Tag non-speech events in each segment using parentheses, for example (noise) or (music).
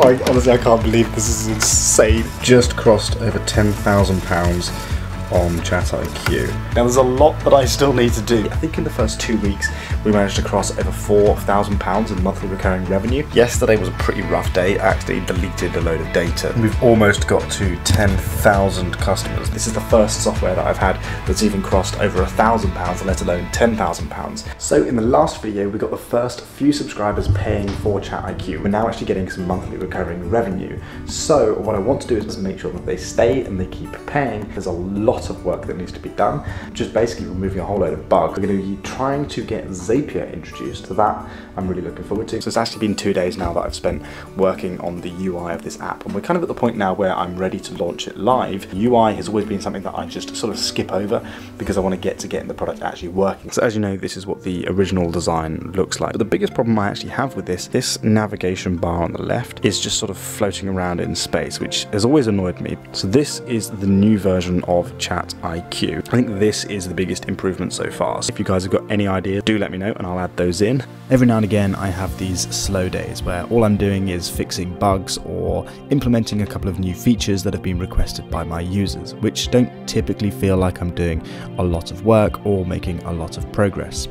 I honestly, I can't believe this is insane. Just crossed over £10,000 on Chat IQ. Now there's a lot that I still need to do. I think in the first two weeks we managed to cross over £4,000 in monthly recurring revenue. Yesterday was a pretty rough day. I actually deleted a load of data. We've almost got to 10,000 customers. This is the first software that I've had that's even crossed over £1,000, let alone £10,000. So in the last video we got the first few subscribers paying for Chat IQ. We're now actually getting some monthly recurring revenue. So what I want to do is make sure that they stay and they keep paying. There's a lot lot of work that needs to be done, just basically removing a whole load of bugs. We're going to be trying to get Zapier introduced, so that I'm really looking forward to. So it's actually been two days now that I've spent working on the UI of this app, and we're kind of at the point now where I'm ready to launch it live. UI has always been something that I just sort of skip over because I want to get to getting the product actually working. So as you know, this is what the original design looks like. But the biggest problem I actually have with this, this navigation bar on the left is just sort of floating around in space, which has always annoyed me. So this is the new version of Chat IQ. I think this is the biggest improvement so far. So if you guys have got any ideas, do let me know and I'll add those in. Every now and again, I have these slow days where all I'm doing is fixing bugs or implementing a couple of new features that have been requested by my users, which don't typically feel like I'm doing a lot of work or making a lot of progress.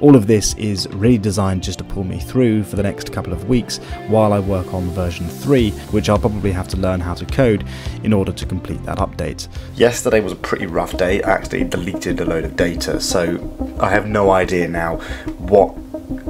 All of this is really designed just to pull me through for the next couple of weeks while I work on version 3, which I'll probably have to learn how to code in order to complete that update. Yesterday was a pretty rough day. I actually deleted a load of data, so I have no idea now what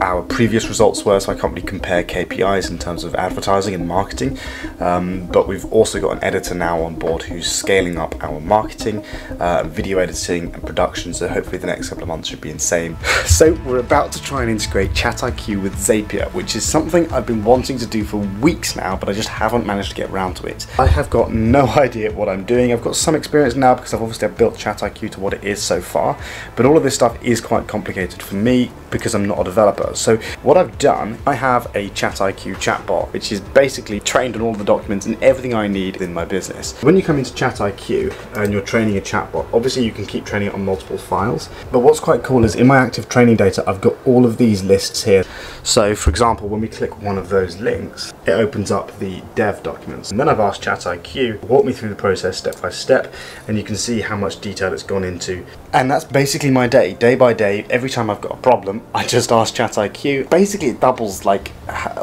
our previous results were, so I can't really compare KPIs in terms of advertising and marketing. Um, but we've also got an editor now on board who's scaling up our marketing, uh, video editing, and production. So hopefully the next couple of months should be insane. (laughs) so we're about to try and integrate ChatIQ with Zapier, which is something I've been wanting to do for weeks now, but I just haven't managed to get around to it. I have got no (laughs) idea what I'm doing. I've got some experience now because I've obviously built ChatIQ to what it is so far, but all of this stuff is quite complicated for me because I'm not a developer. So what I've done, I have a ChatIQ chatbot, which is basically trained on all the documents and everything I need in my business. When you come into ChatIQ and you're training a chatbot, obviously you can keep training it on multiple files. But what's quite cool is in my active training data, I've got all of these lists here. So for example, when we click one of those links, it opens up the dev documents. And then I've asked ChatIQ, walk me through the process step by step, and you can see how much detail it's gone into. And that's basically my day, day by day. Every time I've got a problem, Um, I just ask ChatIQ. Basically, it doubles like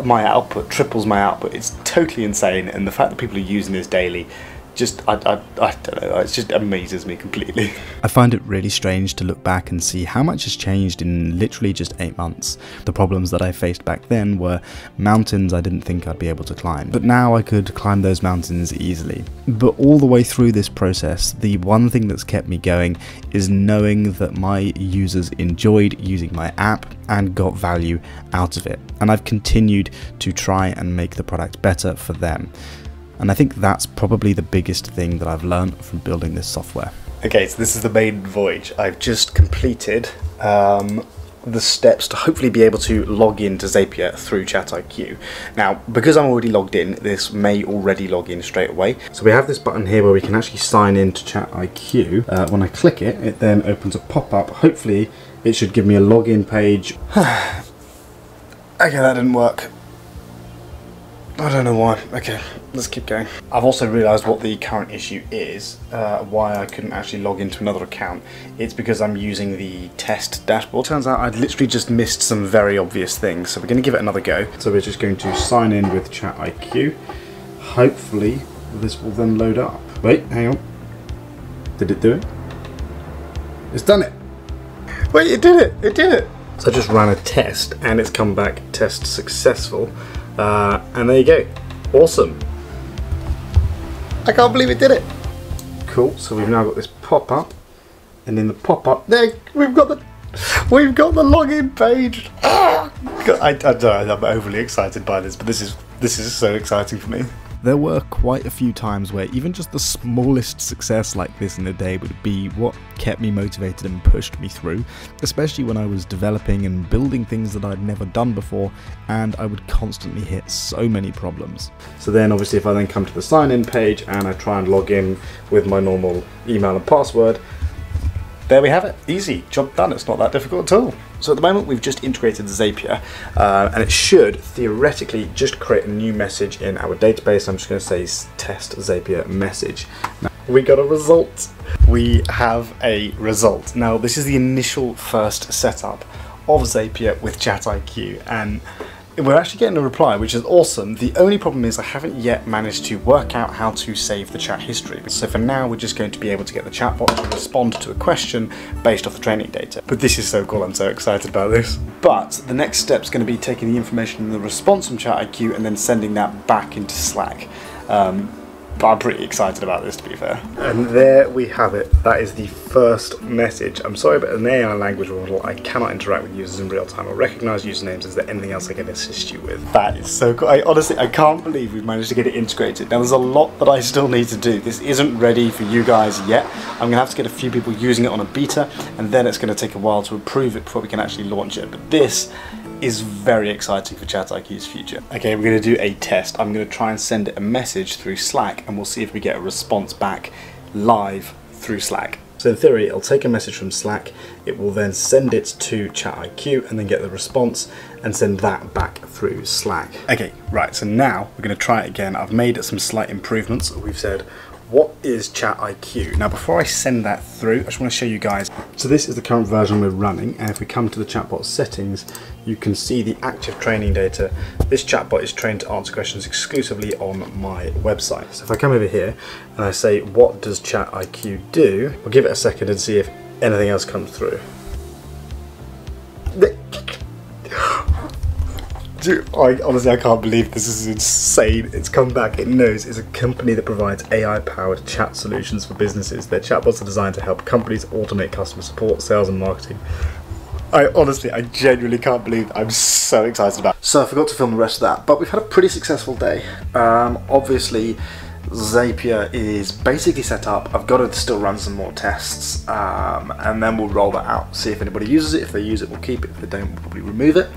my output, triples my output. It's totally insane, and the fact that people are using this daily just I, I, I don't know it just amazes me completely. (laughs) I find it really strange to look back and see how much has changed in literally just eight months. The problems that i faced back then were mountains i didn't think i'd be able to climb but now i could climb those mountains easily. But all the way through this process the one thing that's kept me going is knowing that my users enjoyed using my app and got value out of it. And i've continued to try and make the product better for them and I think that's probably the biggest thing that I've learned from building this software. Okay, so this is the maiden voyage. I've just completed um, the steps to hopefully be able to log in to Zapier through ChatIQ. Now, because I'm already logged in, this may already log in straight away. So we have this button here where we can actually sign in to ChatIQ. Uh, when I click it, it then opens a pop-up. Hopefully, it should give me a login page. (sighs) okay, that didn't work. I don't know why. Okay, let's keep going. I've also realised what the current issue is, uh, why I couldn't actually log into another account. It's because I'm using the test dashboard. Turns out I'd literally just missed some very obvious things, so we're going to give it another go. So we're just going to sign in with ChatIQ. Hopefully this will then load up. Wait, hang on. Did it do it? It's done it! Wait, it did it! It did it! So I just ran a test and it's come back test successful. Uh, and there you go. Awesome. I can't believe it did it. Cool, so we've now got this pop-up. And in the pop-up, there, we've got the We've got the login page. Ah, I, I don't know, I'm overly excited by this, but this is this is so exciting for me. There were quite a few times where even just the smallest success like this in a day would be what kept me motivated and pushed me through, especially when I was developing and building things that I'd never done before and I would constantly hit so many problems. So then obviously if I then come to the sign in page and I try and log in with my normal email and password, there we have it. Easy, job done. It's not that difficult at all. So at the moment we've just integrated Zapier uh, and it should theoretically just create a new message in our database. I'm just going to say test Zapier message. Now, we got a result. We have a result. Now this is the initial first setup of Zapier with ChatIQ and we're actually getting a reply, which is awesome. The only problem is I haven't yet managed to work out how to save the chat history. So for now, we're just going to be able to get the chatbot to respond to a question based off the training data. But this is so cool, I'm so excited about this. But the next step is going to be taking the information in the response from ChatIQ and then sending that back into Slack. Um, but I'm pretty excited about this to be fair. And there we have it. That is the first message. I'm sorry, but an AI language model, I cannot interact with users in real time or recognize usernames. Is there anything else I can assist you with? That is so cool. I honestly, I can't believe we've managed to get it integrated. Now there's a lot that I still need to do. This isn't ready for you guys yet. I'm gonna have to get a few people using it on a beta and then it's gonna take a while to approve it before we can actually launch it. But this is very exciting for ChatIQ's future. Okay, we're going to do a test. I'm going to try and send it a message through Slack and we'll see if we get a response back live through Slack. So in theory, it'll take a message from Slack, it will then send it to ChatIQ and then get the response and send that back through Slack. Okay, right, so now we're gonna try it again. I've made some slight improvements. We've said what is ChatIQ? Now before I send that through, I just want to show you guys. So this is the current version we're running and if we come to the chatbot settings, you can see the active training data. This chatbot is trained to answer questions exclusively on my website. So if I come over here and I say, what does ChatIQ do? We'll give it a second and see if anything else comes through. I, honestly, I can't believe this is insane. It's come back. It knows it's a company that provides AI-powered chat solutions for businesses. Their chatbots are designed to help companies automate customer support, sales, and marketing. I honestly, I genuinely can't believe I'm so excited about. It. So I forgot to film the rest of that, but we've had a pretty successful day. Um, obviously, Zapier is basically set up. I've got to still run some more tests, um, and then we'll roll that out. See if anybody uses it. If they use it, we'll keep it. If they don't, we'll probably remove it.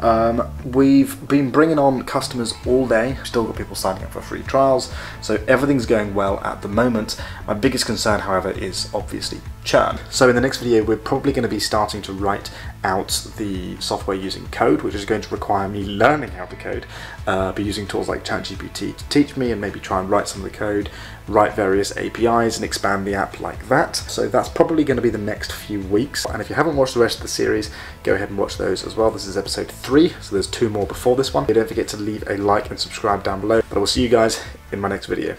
Um, we've been bringing on customers all day, still got people signing up for free trials, so everything's going well at the moment. My biggest concern, however, is obviously churn. So in the next video, we're probably going to be starting to write out the software using code, which is going to require me learning how to code, uh, be using tools like ChatGPT to teach me and maybe try and write some of the code, write various APIs and expand the app like that. So that's probably going to be the next few weeks. And if you haven't watched the rest of the series, go ahead and watch those as well. This is episode three, so there's two more before this one. Don't forget to leave a like and subscribe down below. But I will see you guys in my next video.